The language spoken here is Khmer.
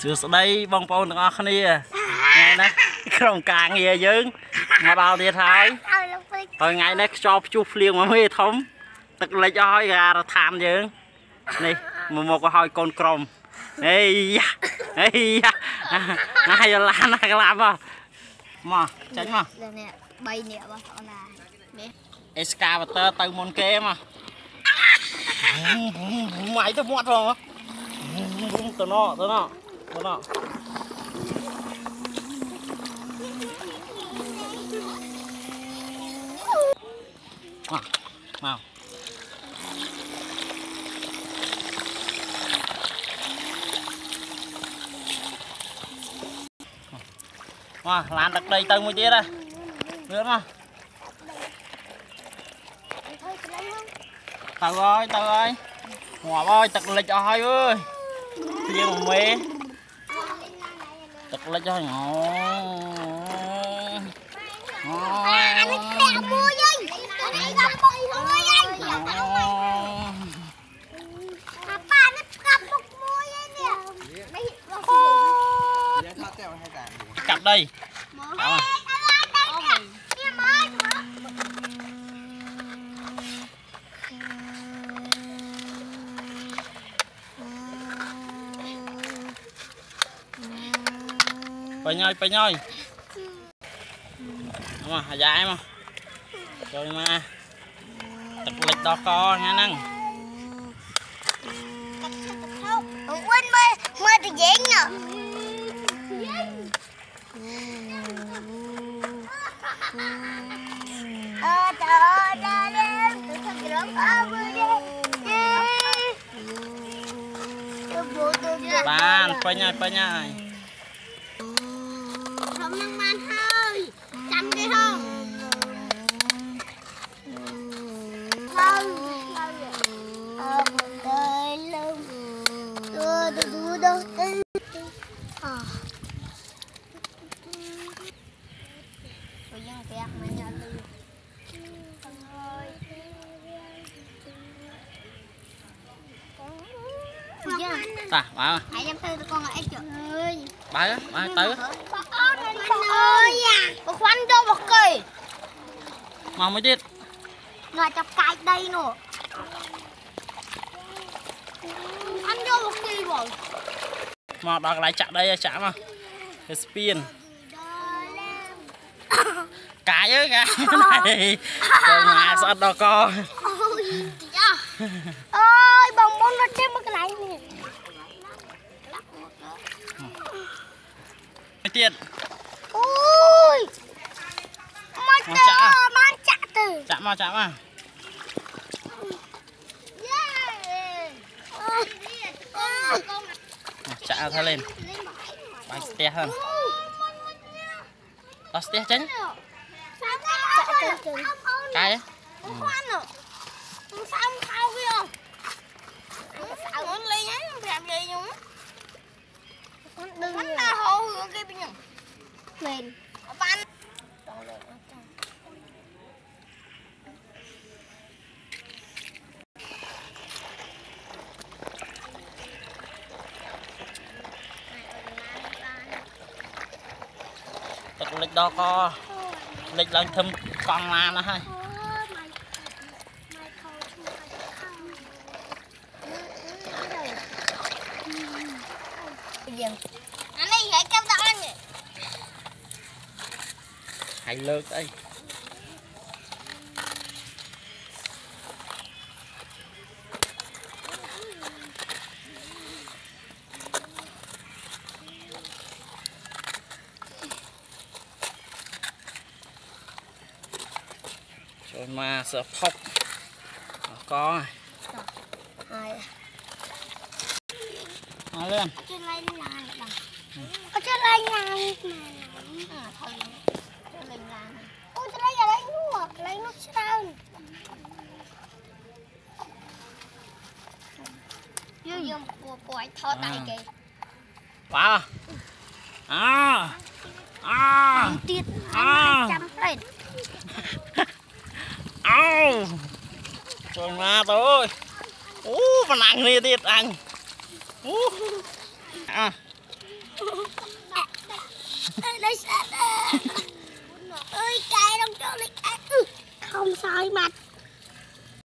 សួស្តីបងប្អូនទាំងអស់គ្នាថ្ងៃនេះក្រុមការងារយើងមកដល់ទៀតហើយហើយថ្ងៃនេះខ្យល់ព្យុះភ្លៀងមកមេធំ ទឹកលិចអស់ហើយការឋានយើងនេះមកមកឲ្យកូនក្រុមអេយ៉ាអេយ៉ាណាយឡាណាក្លាប់មកចាញ់មកនេះ3នាក់បងប្អូនណាអេស្កាវ៉ាទ័រទៅមុនគេមកម៉ៃទៅមាត់ផងទៅណោទៅណោ ទៅណមកមកមកឡានដឹកដីទៅមួយទៀតហ៎លឿនមក thôi cái lấy không ទៅហើយទៅហើយងាប់ហើយទឹកលិចអស់ហើយអើយព្រៀងមកមេទឹកលិចហើយអូអូ anh ấy kẹo mua đi cái này gặp bụi thôi anh à ba nó gặp một mua đi nè đây cô កាប់ដី Ê, tao Pe ញហើយពេញហើយមកអាយ៉ាយមកចូលមកទឹកលិចដល់កថ្ងៃហ្នឹង Ông Quân mới mới được dính nè Ờ, trời ơi, trời ơi, tụi con kìa lớn ơi, vui đi. Tôi bố tôi được. បានពេញហើយពេញហើយ Ờ. Tôi đang kẹt mà nhà tôi. Ôi. Dạ. តាបើ Hãy đem tư con lại trời ơi បើបើទៅ ơi à Bà khoan cho một kỳ មកមួយទៀត Ngồi chọc cài đây nè Khoan cho một kỳ rồi មកដល់កន្លែងចាក់ដីហើយចាក់មកទៅស្ពានកាយអើយកាយចូលមកស្អិតដល់ក Ôi dạ Ôi bông bông nó chết mất cái này nè មួយទៀត Ôi Mà Mà chạ à? chờ mà chạ từ ចាក់មកចាក់មក ចាក់ថាលេងបាញ់ស្ទះហ្នឹងដល់ស្ទះចេញ Chạ từ từ កាយ Không khoan nữa Không sao không sao kia không Không sao nó lên ấy Không làm gì nhúng Hắn là hồ hưởng kia bên nhung Lên Ban ទឹក លិចដល់កលិចឡើងធឹមកង់ឡានណាស់ហើយ Anh đi hãy cầm tao anh ហើយលើកអី ចូលមកសផុកអកហើយ Hai មកលឿន Trên lên làn bằng Ở trên lên làn mà À thôi Trên lên làn Ôi trên lên là lấy nước Lấy nước sơn Dương dương của của anh thọ tay À. kìa បាទអើអើ Tiết À. Chăm lên អោចូល មកទៅអើយអូប៉ុណ្ណាគ្នាទៀតអញអូអើ đây sát ơi cái đông cho lịch không sai mặt